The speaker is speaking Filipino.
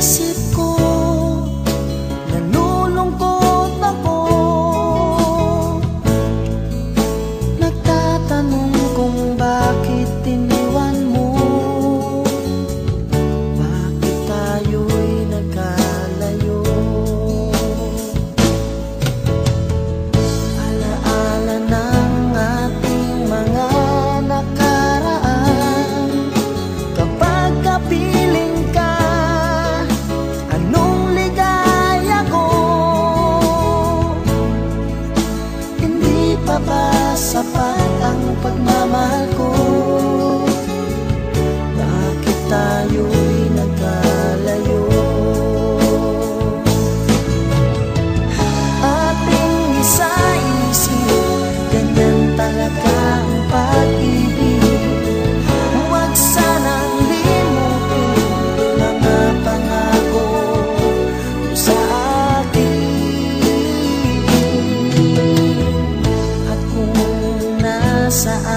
see ba sapat ang pagmamahal ko? Bakit tayo sa